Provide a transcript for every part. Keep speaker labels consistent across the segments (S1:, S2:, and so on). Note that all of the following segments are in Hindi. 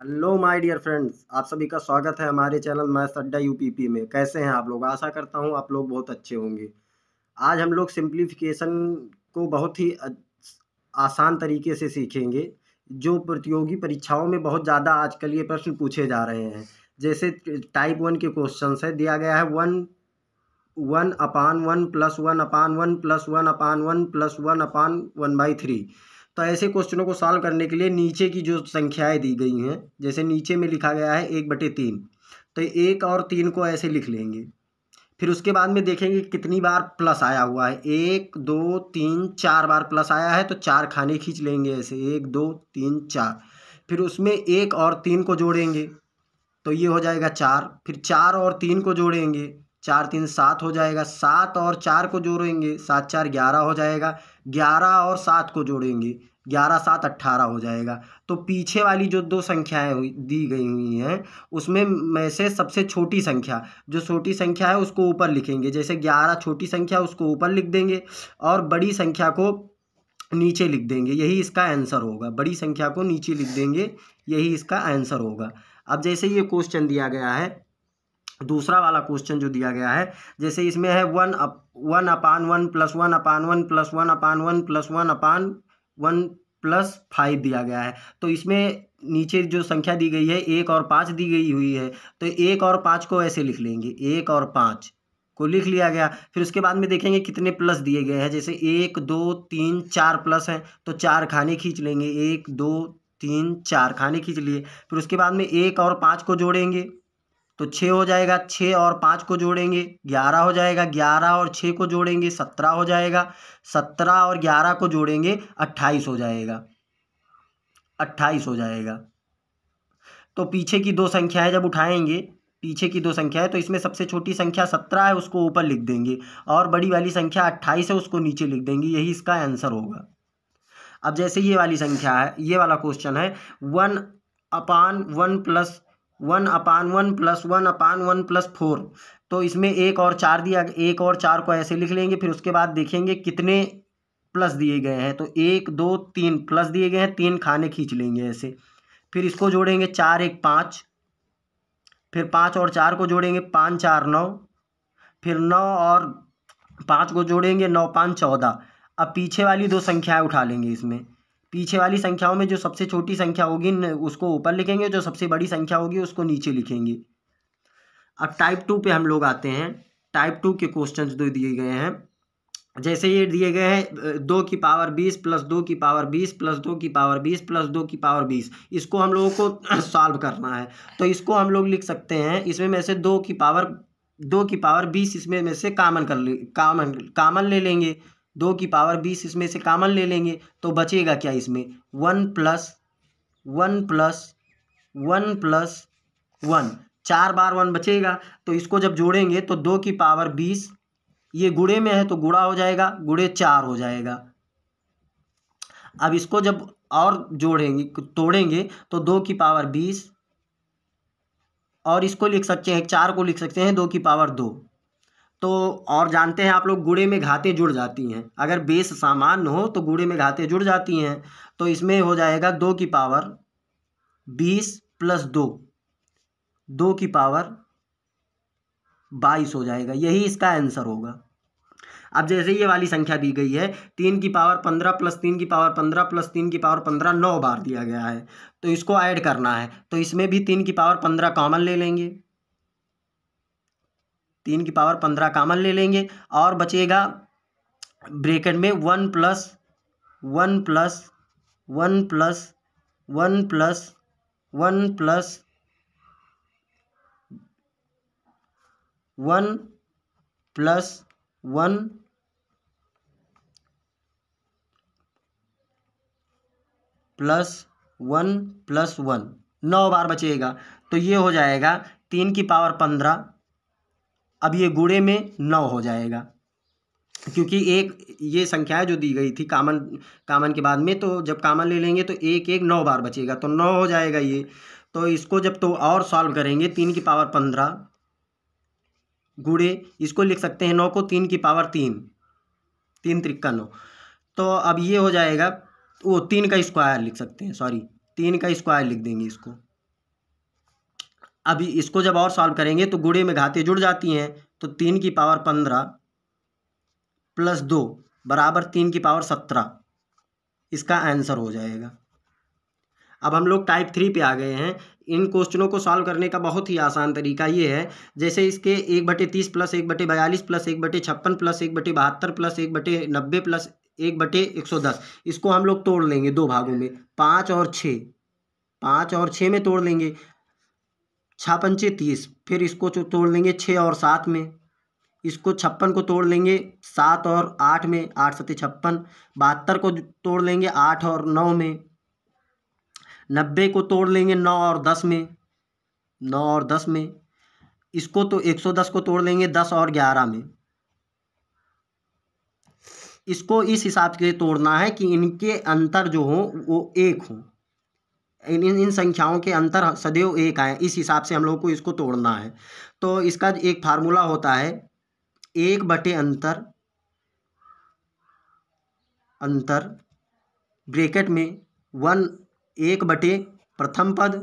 S1: हेलो माय डियर फ्रेंड्स, आप सभी का स्वागत है हमारे चैनल मैथ्स अड्डा यूपीपी में। कैसे हैं आप लोग? आशा करता हूँ आप लोग बहुत अच्छे होंगे। आज हम लोग सिंप्लीफिकेशन को बहुत ही आसान तरीके से सीखेंगे, जो प्रतियोगी परीक्षाओं में बहुत ज़्यादा आजकल ये प्रश्न पूछे जा रहे हैं। जैसे टाइप वन के क्वेश्चन है, दिया गया है one one upon one plus one upon one plus one upon one plus one upon one by three तो ऐसे क्वेश्चनों को सॉल्व करने के लिए नीचे की जो संख्याएँ दी गई हैं, जैसे नीचे में लिखा गया है एक बटे तीन तो एक और तीन को ऐसे लिख लेंगे। फिर उसके बाद में देखेंगे कितनी बार प्लस आया हुआ है। एक, दो, तीन, चार बार प्लस आया है तो चार खाने खींच लेंगे ऐसे। एक, दो, तीन, चार। फिर उसमें एक और तीन को जोड़ेंगे तो ये हो जाएगा चार। फिर चार और तीन को जोड़ेंगे चार तीन सात हो जाएगा। सात और चार को जोड़ेंगे, सात चार ग्यारह हो जाएगा। ग्यारह और सात को जोड़ेंगे, ग्यारह सात अट्ठारह हो जाएगा। तो पीछे वाली जो दो संख्याएँ हुई, दी गई हुई हैं, उसमें में से सबसे छोटी संख्या, जो छोटी संख्या है, उसको ऊपर लिखेंगे। जैसे ग्यारह छोटी संख्या, उसको ऊपर लिख देंगे और बड़ी संख्या को नीचे लिख देंगे। यही इसका आंसर होगा। बड़ी संख्या को नीचे लिख देंगे, यही इसका आंसर होगा। अब जैसे ये क्वेश्चन दिया गया है दूसरा वाला क्वेश्चन जो दिया गया है, जैसे इसमें है one up, one upon one plus one upon one plus one upon one plus one upon one plus five दिया गया है। तो इसमें नीचे जो संख्या दी गई है, एक और पाँच दी गई हुई है तो एक और पाँच को ऐसे लिख लेंगे, एक और पाँच को लिख लिया गया। फिर उसके बाद में देखेंगे कितने प्लस दिए गए हैं, जैसे एक, दो, तीन, चार प्लस हैं तो चार खाने खींच लेंगे, एक, दो, तीन, चार खाने खींच लिए। फिर उसके बाद में एक और पाँच को जोड़ेंगे तो छः हो जाएगा छः और पाँच को जोड़ेंगे, ग्यारह हो जाएगा, ग्यारह और छः को जोड़ेंगे, सत्रह हो जाएगा, सत्रह और ग्यारह को जोड़ेंगे, अट्ठाईस हो जाएगा, अट्ठाईस हो जाएगा। तो पीछे की दो संख्याएँ जब उठाएँगे, पीछे की दो संख्या है तो इसमें सबसे छोटी संख्या सत्रह है, उसको ऊपर लिख देंगे, और बड़ी वाली संख्या अट्ठाईस है, उसको नीचे लिख देंगे, यही इसका आंसर होगा। अब जैसे ये वाली संख्या है, ये वाला क्वेश्चन है, one upon one plus one upon one plus one upon one plus four. तो इसमें एक और चार दिया, एक और चार को ऐसे लिख लेंगे, फिर उसके बाद देखेंगे कितने प्लस दिए गए हैं। तो एक, दो, तीन प्लस दिए गए हैं, तीन खाने खींच लेंगे ऐसे। फिर इसको जोड़ेंगे चार, एक, पाँच। फिर पाँच और चार को जोड़ेंगे पाँच, चार, नौ। फिर नौ और पाँच को जोड़ेंगे नौ, पाँच, चौदह। अब पीछे वाली दो संख्याएँ उठा लेंगे इसमें। पीछे वाली संख्याओं में जो सबसे छोटी संख्या होगी उसको ऊपर लिखेंगे, जो सबसे बड़ी संख्या होगी, उसको नीचे लिखेंगे। अब टाइप टू पे हम लोग आते हैं। टाइप टू के क्वेश्चंस दो दिए गए हैं। जैसे ये दिए गए हैं दो की पावर बीस प्लस दो की पावर बीस प्लस दो की पावर बीस प्लस दो की पावर बीस। इसको हम लोगों को सॉल्व करना है। तो इसको हम लोग लिख सकते हैं, इसमें में से दो की पावर दो की पावर बीस इसमें में से कामन कर ले कामन कामन ले लेंगे। दो की पावर बीस इसमें से कामन ले लेंगे तो बचेगा क्या इसमें? One plus one plus one plus, one. चार बार वन बचेगा तो इसको जब जोड़ेंगे तो दो की पावर बीस, ये गुड़े में है तो गुड़ा हो जाएगा, गुड़े चार हो जाएगा। अब इसको जब और जोड़ेंगे, तोड़ेंगे तो दो की पावर बीस, और इसको लिख सकते हैं, चार को लिख सकते हैं, दो की पावर दो। तो और जानते हैं आप लोग, गुड़े में घाते जुड़ जाती हैं। अगर बेस सामान्य हो तो गुड़े में घाते जुड़ जाती हैं। तो इसमें हो जाएगा दो की पावर बीस प्लस दो। दो की पावर बाईस हो जाएगा। यही इसका आंसर होगा। अब जैसे ये वाली संख्या दी गई है, तीन की पावर पंद्रह प्लस तीन की पावर पंद्रह प्लस तीन की पावर पंद्रह नौ बार दिया गया है। तो इसको ऐड करना है। तो इसमें भी तीन की पावर पंद्रह कॉमन ले लेंगे। तीन की पावर पंद्रह कामन ले लेंगे और बचेगा ब्रेकेट में one plus one plus one plus one plus one plus one plus one plus one plus, one. नौ बार बचेगा। तो ये हो जाएगा तीन की पावर पंद्रह अब ये गुड़े में नौ हो जाएगा। क्योंकि एक ये संख्या जो दी गई थी कामन कामन के बाद में तो जब कामन ले लेंगे तो एक एक, नौ बार बचेगा। तो नौ हो जाएगा ये। तो इसको जब तो और सॉल्व करेंगे, तीन की पावर पंद्रह। गुड़े, इसको लिख सकते हैं नौ को तीन की पावर तीन। तीन त्रिक्का नौ तो अब ये हो जाएगा, वो तीन का स्क्वायर लिख सकते हैं सॉरी तीन का स्क्वायर लिख देंगे इसको। अभी इसको जब और सॉल्व करेंगे तो गुड़े में घाते जुड़ जाती हैं तो तीन की पावर पंद्रह प्लस दो बराबर तीन की पावर सत्रह। इसका आंसर हो जाएगा। अब हम लोग टाइप थ्री पे आ गए हैं। इन क्वेश्चनों को सॉल्व करने का बहुत ही आसान तरीका ये है, जैसे इसके एक बटे तीस प्लस एक बटे बयालीस प्लस एक बटे छप्पन प्लस एक बटे बहत्तर प्लस एक बटे नब्बे प्लस एक बटे एक सौ दस। इसको हम लोग तोड़ लेंगे दो भागों में। पाँच और छः। पाँच और छः में तोड़ लेंगे। छः पंचे तीस। फिर इसको तोड़ लेंगे छः और सात में। इसको छप्पन को तोड़ लेंगे सात और आठ में, आठ सत्य छप्पन। बहत्तर को तोड़ लेंगे आठ और नौ में। नब्बे को तोड़ लेंगे नौ और दस में। नौ और दस में। इसको तो एक सौ दस को तोड़ लेंगे दस और ग्यारह में। इसको इस हिसाब से तोड़ना है कि इनके अंतर जो हो वो एक हो। इन इन इन संख्याओं के अंतर सदैव एक आए इस हिसाब से हम लोग को इसको तोड़ना है। तो इसका एक फार्मूला होता है, एक बटे अंतर अंतर ब्रैकेट में वन, एक बटे प्रथम पद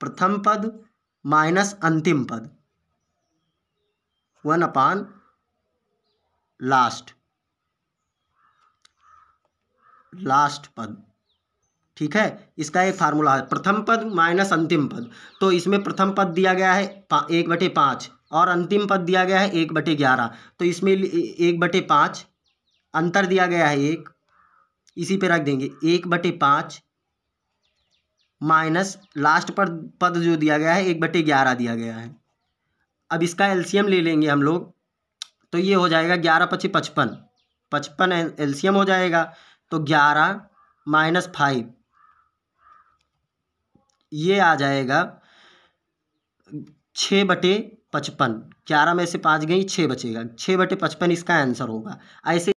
S1: प्रथम पद माइनस अंतिम पद। वन अपान लास्ट लास्ट पद। ठीक है? इसका एक फार्मूला है, प्रथम पद माइनस अंतिम पद। तो इसमें प्रथम पद दिया गया है एक बटे पाँच, और अंतिम पद दिया गया है एक बटे ग्यारह। तो इसमें एक बटे पाँच, अंतर दिया गया है एक, इसी पे रख देंगे, एक बटे पाँच माइनस लास्ट पर, पद जो दिया गया है, एक बटे ग्यारह दिया गया है। अब इसका एलसीएम ले लेंगे हम लोग तो ये हो जाएगा ग्यारह पच्चीस पचपन। पचपन एलसीएम हो जाएगा तो ग्यारह माइनस फाइव। ये आ जाएगा छः बटे पचपन। ग्यारह में से पाँच गई, छः बचेगा। छः बटे पचपन इसका आंसर होगा। ऐसे